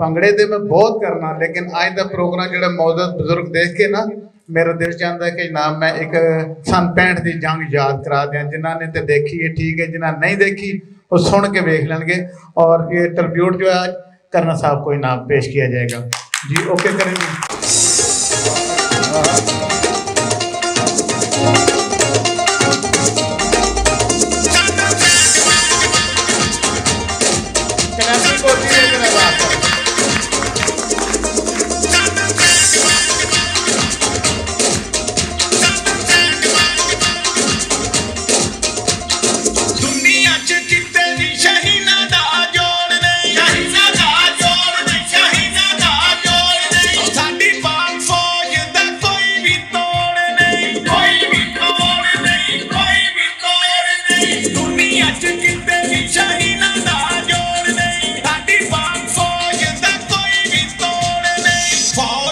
ਭੰਗੜੇ ਤੇ ਮੈਂ ਬਹੁਤ ਕਰਨਾ ਲੇਕਿਨ ਅੱਜ ਦਾ ਪ੍ਰੋਗਰਾਮ ਜਿਹੜਾ ਮੌਜੂਦ ਬਜ਼ੁਰਗ ਦੇਖ ਕੇ ਨਾ ਮੇਰਾ ਦਿਲ ਚਾਹੁੰਦਾ ਕਿ ਨਾਮ ਮੈਂ ਇੱਕ ਸਨ 65 ਦੀ ਜੰਗ ਯਾਦ ਕਰਾ ਦਿਆਂ ਜਿਨ੍ਹਾਂ ਨੇ ਤੇ ਦੇਖੀ ਹੈ ਠੀਕ ਹੈ ਜਿਨ੍ਹਾਂ ਨਹੀਂ ਦੇਖੀ ਉਹ ਸੁਣ के देख लेंगे और ये ट्रिब्यूट जो है आज करना साहब को इनाम पेश किया जाएगा जी ओके करेंगे Gracias.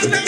Let's make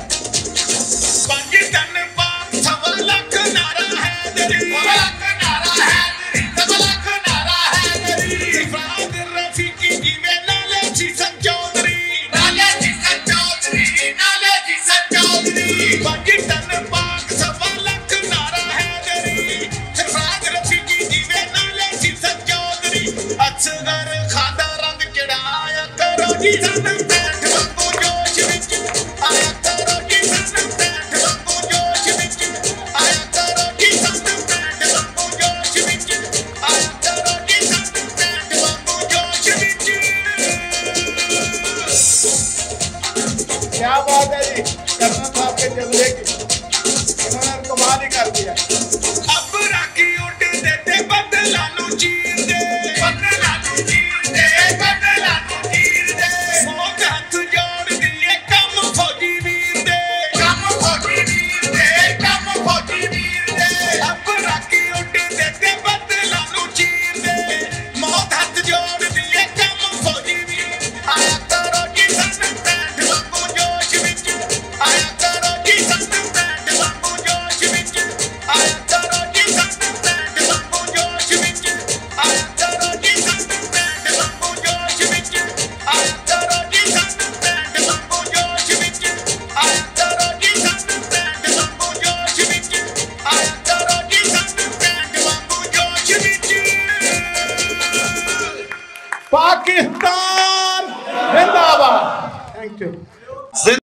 ਸ਼ਿੰਗਾਰ ਖਾਦਾ ਰੰਗ ਚੜਾਇਆ ਕਰੋ ਜੀ ਰੰਗ ਬੈਠ ਵਾਂਗੂ ਜੋਸ਼ ਵਿੱਚ ਆਇਆ ਕਰੋ ਜੀ ਰੰਗ ਬੈਠ ਵਾਂਗੂ ਜੋਸ਼ ਵਿੱਚ ਆਇਆ ਕਰੋ ਜੀ ਰੰਗ ਬੈਠ ਵਾਂਗੂ ਜੋਸ਼ ਵਿੱਚ ਆਇਆ ਕਰੋ ਜੀ ਰੰਗ ਬੈਠ ਵਾਂਗੂ ਜੋਸ਼ ਵਿੱਚ ਕੀ ਬਾਤ ਹੈ ਜੀ Zindabad! Thank you.